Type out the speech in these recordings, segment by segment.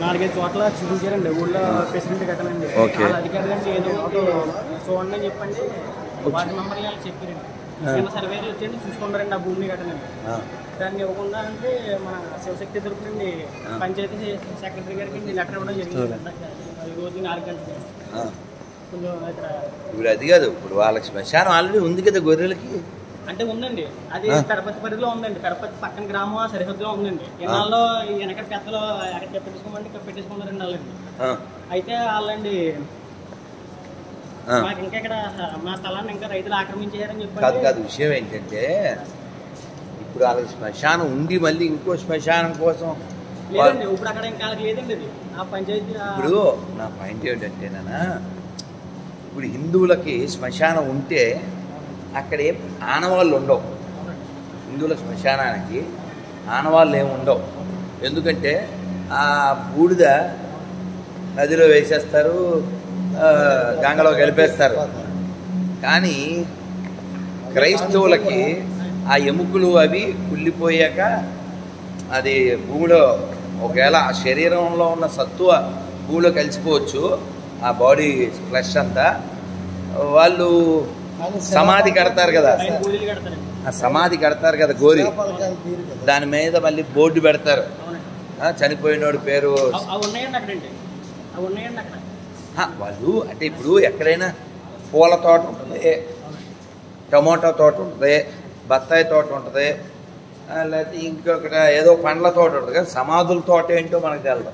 నాలుగైదు చోట్ల చూపించారండి ఊళ్ళో ప్రెసిడెంట్ కట్టాలండి. ఓకే. వాళ్ళ అధికారులు ఏదో ఒకటి చూడండి అని చెప్పండి. వార్డు మెంబర్లు వాళ్ళు చెప్పారండి. చిన్న సర్వేలు వచ్చండి చూసుకుంటారండి ఆ భూమిని కట్టాలండి. ఆ, దాన్ని ఇవ్వకుండా అంటే మన శివశక్తి తరపు నుండి పంచాయతీ సెక్రటరీ గారికి లెటర్ ఇవ్వడం జరిగింది. రోజు నాలుగు గంటలకి. ఆ. కొంచెం ఇక్కడ ఇప్పుడు అది కాదు ఇప్పుడు వాళ్ళకి శ్మశానం ఆల్రెడీ ఉంది కదా గొర్రెలకి. అంటే ఉందండి. అది. పెడపతి పరిధిలో ఉందండి. పెడపతి పక్కన గ్రామం ఆ సరిహద్దులో ఉందండి. ఇన్నాళ్ళు వెనక పెద్దలు ఎక్కడ పెట్టేసుకోమంటే ఇక్కడ పెట్టేసుకున్నారండి వాళ్ళండి అయితే వాళ్ళండి. మాకు ఇంకా ఇక్కడ మా స్థలాన్ని ఇంకా రైతులు ఆక్రమించారని కాదు చెప్పండి. కాదు విషయం ఏంటంటే ఇప్పుడు వాళ్ళకి శ్మశానం ఉండి మళ్ళీ ఇంకో శ్మశానం కోసం లేదండి ఇప్పుడు అక్కడ ఇంకా లేదండి అది. ఆ పంచాయతీ ఇప్పుడు నా పాయింట్ ఏంటంటే నాన్న ఇప్పుడు హిందువులకి శ్మశానం ఉంటే అక్కడ ఏం ఆనవాళ్ళు ఉండవు. హిందువుల శ్మశానానికి ఆనవాళ్ళు ఏమి ఉండవు. ఎందుకంటే ఆ బూడిద నదిలో వేసేస్తారు గంగలో కలిపేస్తారు. కానీ క్రైస్తవులకి ఆ ఎముకలు అవి కుళ్ళిపోయాక అది భూమిలో ఒకవేళ ఆ శరీరంలో ఉన్న సత్తువ భూమిలో కలిసిపోవచ్చు ఆ బాడీ ఫ్లెష్ అంతా వాళ్ళు సమాధి కడతారు కదా. ఆ సమాధి కడతారు కదా గోరి. దాని మీద మళ్ళీ బోర్డు పెడతారు. చనిపోయినోడి పేరు వాళ్ళు అంటే ఇప్పుడు ఎక్కడైనా పూల తోట ఉంటుంది టమోటా తోట ఉంటుంది బత్తాయి తోట ఉంటుంది లేకపోతే ఇంకొకటి ఏదో పండ్ల తోట ఉంటుంది కదా సమాధుల తోట ఏంటో మనకు తెలియదు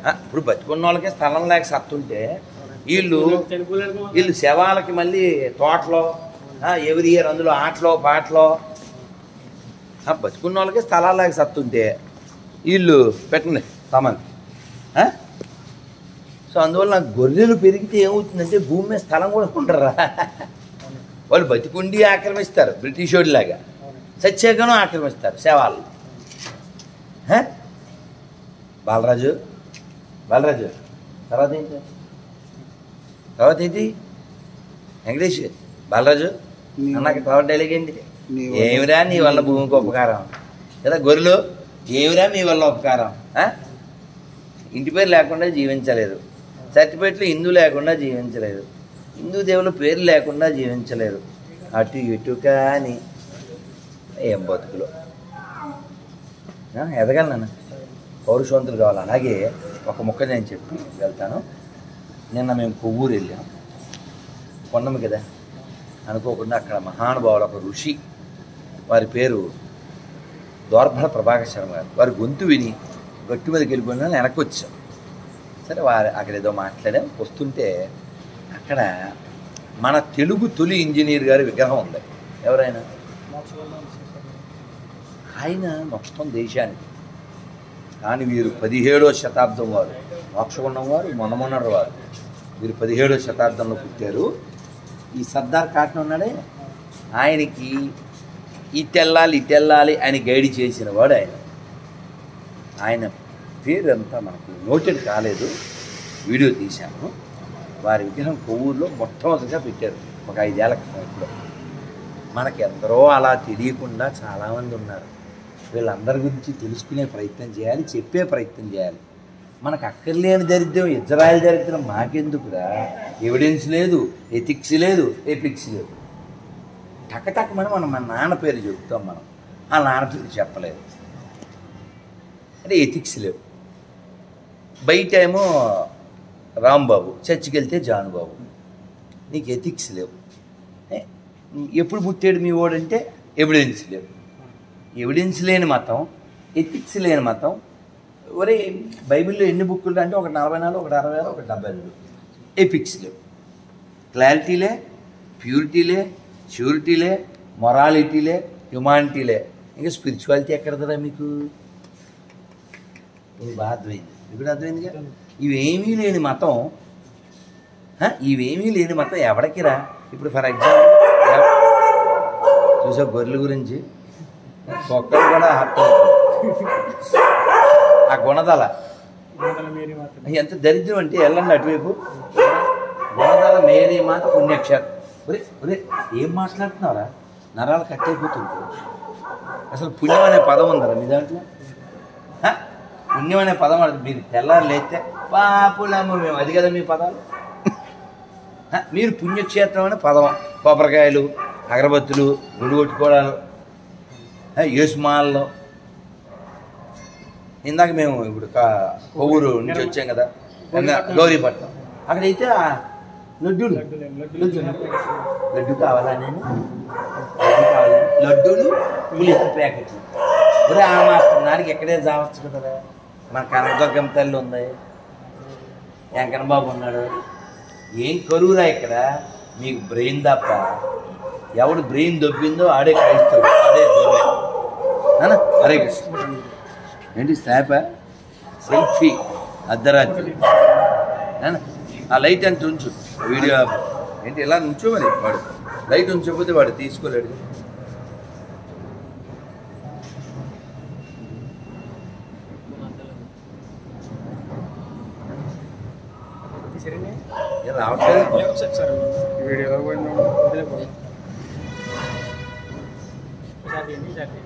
ఆ, ఇప్పుడు బతుకున్న వాళ్ళకి స్థలం లేక సత్తుంటే వీళ్ళు వీళ్ళు శవాలకి మళ్ళీ తోటలో ఎవరి ఇయర్ అందులో ఆటలో పాటలో. బతుకున్న వాళ్ళకి స్థలాలకి సత్తుంటే వీళ్ళు పెట్టండి సామాన్. సో అందువల్ల గొర్రెలు పెరిగితే ఏమవుతుందంటే భూమి మీద స్థలం కూడా ఉండరా? వాళ్ళు బతికుండి ఆక్రమిస్తారు బ్రిటిష్ వాడిలాగా. సత్యాగనం ఆక్రమిస్తారు శవాలు బాలరాజు బాలరాజు తర్వాత ఏంటి? తర్వాత ఏంటి వెంకటేష్? బాలరాజు? అన్నాక తర్వాత డైలాగ్ ఏంటి ఏమిరా నీ వల్ల భూమికి ఉపకారం? కదా గొర్రెలు? ఏమిరా మీ వల్ల ఉపకారం? ఇంటి పేరు లేకుండా జీవించలేదు. సర్టిఫికెట్లు హిందూ లేకుండా జీవించలేదు. హిందూ దేవుల పేరు లేకుండా జీవించలేదు. అటు ఇటు కానీ. ఏం బతుకులు? ఎదగలను పౌరుషవంతులు కావాలి. అలాగే ఒక ముక్క నేను చెప్పి వెళ్తాను. నిన్న మేము కొవ్వూరు వెళ్ళాం. కొండము కదా? అనుకోకుండా అక్కడ మహానుభావులు ఒక ఋషి వారి పేరు దోర్భల ప్రభాకర్ శర్మ గారు. వారి గొంతు విని గట్టు మీదకి వెళ్ళిపోయినా వెనక్కి వచ్చాం సరే వారు అక్కడ ఏదో మాట్లాడాం. వస్తుంటే అక్కడ మన తెలుగు తొలి ఇంజనీర్ గారి విగ్రహం ఉంది. ఎవరైనా? ఆయన మొత్తం దేశానికి. కానీ వీరు పదిహేడో శతాబ్దం వారు. మోక్షగుండం వారు మొనమొన్నడు వారు వీరు పదిహేడో శతాబ్దంలో పుట్టారు. ఈ సర్దార్ కాటన్ ఉన్నాడే? ఆయనకి ఇటెల్లాలి ఇటెల్లాలి ఇటు అని గైడ్ చేసిన వాడు ఆయన. ఆయన పేరు అంతా మనకు నోటెడ్ కాలేదు. వీడియో తీశాను. వారి విగ్రహం కొవ్వూరులో మొట్టమొదటిగా పెట్టారు. ఒక ఐదేళ్ళ క్రితం ఇప్పుడు. మనకి ఎందరో అలా తెలియకుండా చాలామంది ఉన్నారు. వీళ్ళందరి గురించి తెలుసుకునే ప్రయత్నం చేయాలి చెప్పే ప్రయత్నం చేయాలి. మనకు అక్కర్లేని దరిద్రం ఇజ్రాయల్ దరిద్రం మాకెందుకురా? ఎవిడెన్స్ లేదు ఎథిక్స్ లేదు ఎపిక్స్ లేదు. టకటకమని మనం మన నాన్న పేరు చెబుతాం మనం. ఆ నాన్న పేరు చెప్పలేదు. అంటే ఎథిక్స్ లేవు. బయట ఏమో రాంబాబు చర్చికి వెళ్తే జానుబాబు. నీకు ఎథిక్స్ లేవు. ఎప్పుడు పుట్టాడు మీ ఓడంటే ఎవిడెన్స్ లేవు. ఎవిడెన్స్ లేని మతం ఎథిక్స్ లేని మతం. ఒరే బైబిల్లో ఎన్ని బుక్కులు అంటే ఒక నలభై నాలుగు ఒకటి అరవై ఆరు ఒకటి డెబ్బై రెండు. ఎపిక్స్ లేవు క్లారిటీలే ప్యూరిటీలే ష్యూరిటీలే మొరాలిటీలే హ్యుమానిటీలే ఇంకా స్పిరిచువాలిటీ ఎక్కడదరా మీకు? ఇది బాగా అర్థమైంది. ఇప్పుడు అర్థమైందిగా? ఇవేమీ లేని మతం ఇవేమీ లేని మతం ఎవడికిరా? ఇప్పుడు ఫర్ ఎగ్జాంపుల్ చూసా గొర్రెల గురించి? ఒక్కరు కూడా హట్ ఆ గుణదల. మాత్రం ఎంత దరిద్రం అంటే వెళ్ళండి అటువైపు. గుణదల మేరీ మాత పుణ్యక్షేత్రం. ఒరే ఒరే ఏం మాట్లాడుతున్నారా నరాలు కట్టయిపోతుంది అసలు పుణ్యం అనే పదం ఉందా మీ దాంట్లో? పుణ్యం అనే పదం అది. మీరు తెల్లారు లేస్తే పాపులమ్మ మేము. అది కదా మీ పదాలు. మీరు పుణ్యక్షేత్రం అనే పదం. కొబ్బరికాయలు అగరబత్తులు గుడి కొట్టుకోవడాలు యేసుమాలలో. ఇందాక మేము ఇప్పుడు కొవ్వూరు నుంచి వచ్చాం కదా. గౌరీపట్నం. అక్కడైతే లడ్డూలు. లడ్డు లడ్డు కావాలా నేను? లడ్డు కావాలా? లడ్డూలు పులిహోర ప్యాకెట్లు. ఒరే ఆ మాత్రం దానికి ఎక్కడే చావచ్చు కదరా మన కనకదుర్గమ్మ తల్లి ఉంది. వెంకన్న బాబు ఉన్నాడు. ఏం కరువురా ఇక్కడ? మీకు బ్రెయిన్ తప్ప. ఎవడు బ్రెయిన్ దొబ్బిందో ఆడే క్రైస్తవుడు. ఆడే నాన్న హరే కృష్ణ ఏంటి స్నాపా సెల్ఫీ. అర్ధరాత్రి. ఆ లైట్ అంత ఉంచు. వీడియో. ఏంటి ఇలా మరి వాడు? లైట్ ఉంచకపోతే వాడు తీసుకోలేడు. రావట్లేదు. వీడియోలో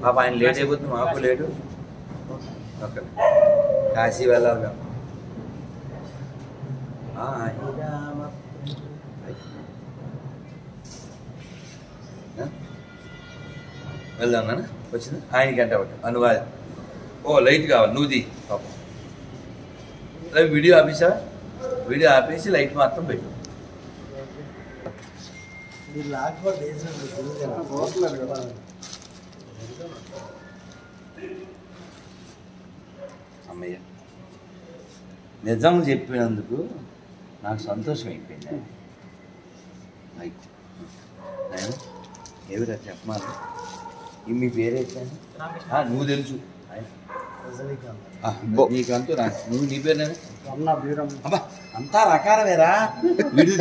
పాప ఆయన లేట్ అయిపోతుంది మాకు లేటు. ఓకే. కాశీ వెళ్ళాలి వెళ్దాం నాన్న వచ్చింది? ఆయనకి అంటే ఒకటి అనువాద. ఓ లైట్ కావాలి నువ్వు పాప. పాపం వీడియో ఆపేసా? వీడియో ఆపేసి లైట్ మాత్రం పెట్టు. లాక్ కూడా అమ్మయ్య. నిజం చెప్పినందుకు నాకు సంతోషం అయిపోయింది. ఆయన ఏమిరా చెప్పమాలి ఈ మీ రామకృష్ణ. నువ్వు తెలుసు. నీకంటూ నువ్వు నీ రమణ బీరం. అబ్బా అంతా రకాలమేరా. వీడియో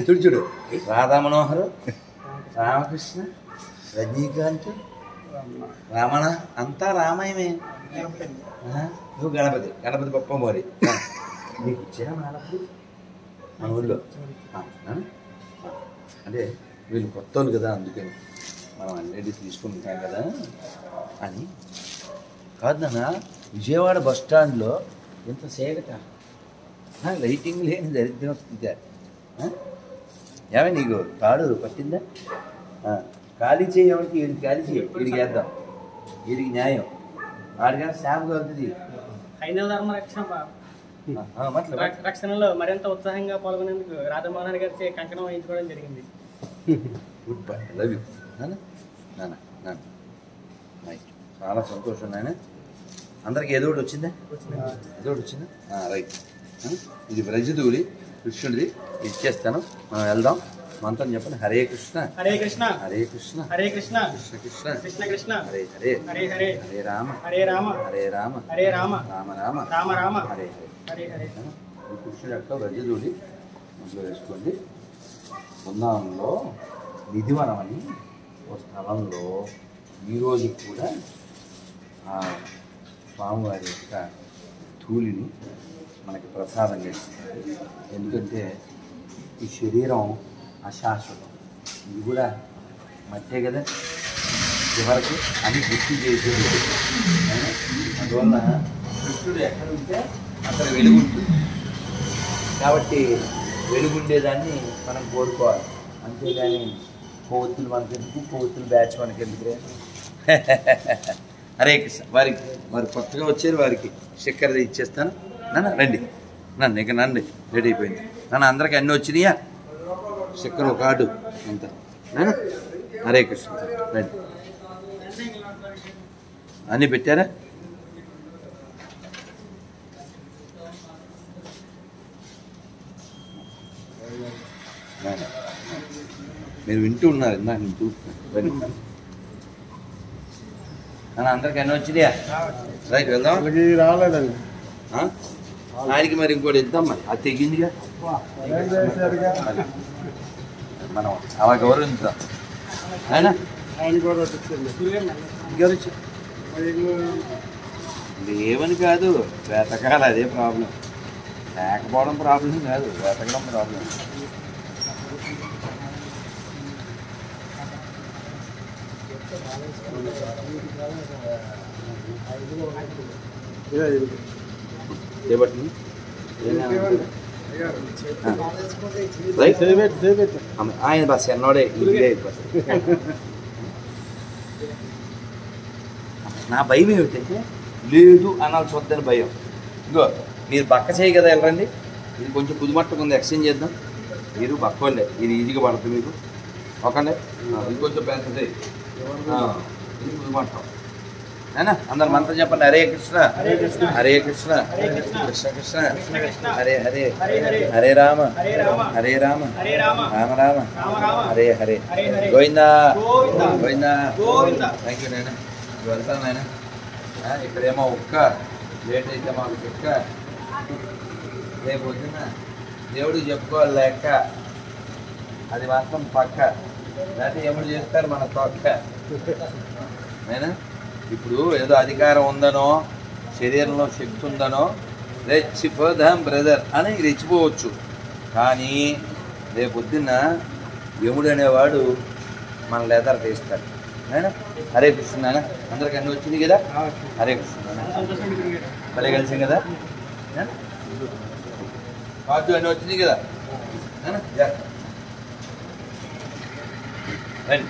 చూడు చూడు. రాధా మనోహర్ రామకృష్ణ రజనీకాంత్ రమణ అంతా రామాయమే నువ్వు గణపతి. గణపతి పప్ప మరి. నీకు ఇచ్చారా మేడప్పుడు మన ఊళ్ళో. అంటే వీళ్ళు కొత్త కదా అందుకని మనం అన్నిటి తీసుకుంటాం కదా. అని. కాదు నాన్న విజయవాడ బస్ స్టాండ్లో ఇంత సేగట లైటింగ్ లేని దరిద్రం స్థితి? ఏమే నీకు తాడు పట్టిందా? ఖాళీ చేయడానికి వీడికి ఖాళీ చేయ. వీడికి వేద్దాం. వీడికి న్యాయం. ఆడిగా శామ్ కలుగుతుంది హైందవ ధర్మ రక్షణ బా- మాట్లాడు. రక్ష- రక్షణలో మరింత ఉత్సాహంగా పాల్గొనేందుకు రాధామోహన్ గారి కంకణం వహించుకోవడం జరిగింది. గుడ్ బై లవ్ యూ చాలా సంతోషం నాయన. అందరికి ఏదో ఒకటి వచ్చిందా? ఏదో ఒకటి వచ్చిందా? రైట్ ఇది బ్రజదూరి కృష్ణుడిది. ఇచ్చేస్తాను మనం వెళ్దాం. మంత్రం చెప్పండి. హరే కృష్ణ. హరే కృష్ణ. హరే కృష్ణ. హరే కృష్ణ. కృష్ణ కృష్ణ. కృష్ణ కృష్ణ. హరే హరే. హరే హరే. హరే రామ. హరే రామ. హరే రామ. హరే రామ. రామ రామ. రామ రామ. హరే హరే. హరే హరే. ఈ కృష్ణుడు యొక్క వ్రజదూడి అందులో వేసుకోండి. బృందావనంలో నిధివనం అని ఒక స్థలంలో ఈరోజు కూడా ఆ స్వామివారి యొక్క ధూళిని మనకి ప్రసాదంగా ఇస్తారు ఎందుకంటే ఈ శరీరం అశాశ్వతం ఇది కూడా మట్టే కదా? చివరకు అని గుర్తు చేసేది. అందువల్ల కృష్ణుడు ఎక్కడ ఉంటే అక్కడ వెలుగుంటుంది కాబట్టి వెలుగుండేదాన్ని మనం కోరుకోవాలి. అంతేగాని కొవ్వొత్తులు మనకెందుకు? కొవ్వొత్తులు బ్యాచ్ మనకెందుకు అరే కృష్ణ. వారికి వారు కొత్తగా వచ్చారు వారికి చక్కెర ఇచ్చేస్తాను. నన్ను రండి. నన్ను ఇక నన్ను రెడీ అయిపోయింది. నన్ను అందరికి అన్నీ వచ్చినాయా? చక్కెర ఒక ఆడు అంత హరే కృష్ణ. రండి. అన్నీ పెట్టారా? మీరు వింటూ ఉన్నారు. ఇందాక నేను చూస్తున్నాను అందరికి అన్నీ వచ్చినాయా? రైట్ వెళ్దాం రాలేదండి? ఆయనకి మరి ఇంకోటి ఇద్దాం మరి. అది తెగిందిగా? మనం అలా గౌరవించు. ఇది ఏమని కాదు వెతకాలి అదే ప్రాబ్లం. లేకపోవడం ప్రాబ్లం కాదు వెతకడం ప్రాబ్లం. ఇదే ఆయన బస్ ఎన్నోడే ఇదే బస్ నా భయం ఏమిటంటే లేదు అనాల్సి వద్దని భయం. ఇగో మీరు బక్క చేయి కదా వెళ్ళండి ఇది కొంచెం పుదుమట్టకు ఉంది ఎక్స్చేంజ్ చేద్దాం. మీరు బక్కోలే ఇది ఈజీగా పడుతుంది మీకు. ఓకండి ఇది కొంచెం పెద్దది. ఇది పుదుమట్టం అందరు మంత్రం చెప్పండి. హరే కృష్ణ. హరే కృష్ణ. హరే కృష్ణ. హరే కృష్ణ. హరే హరే హరే. రామ. హరే రామ. హరే రామ. రామ. హరే హరే. గోవిందా. గోవిందా. థ్యాంక్ యూ నాయన వెళ్తాను నాయన ఇక్కడేమో ఉక్క లేట్ అయితే మాకు కుక్క రేపు పొద్దున్న దేవుడికి చెప్పుకోవాలి లెక్క అది మాత్రం పక్క. లేకపోతే ఎముడు చేస్తారు మన తొక్క నేనా? ఇప్పుడు ఏదో అధికారం ఉందనో శరీరంలో శక్తి ఉందనో రెచ్చిపోదాం బ్రదర్ అని రెచ్చిపోవచ్చు. కానీ రేపు యముడు అనేవాడు మన లెదర్ తీస్తాడు హరే కృష్ణ అందరికి అన్ని వచ్చింది కదా? హరే కృష్ణ నాయన. భలే కదా? పాటు అన్ని వచ్చింది కదా? రండి.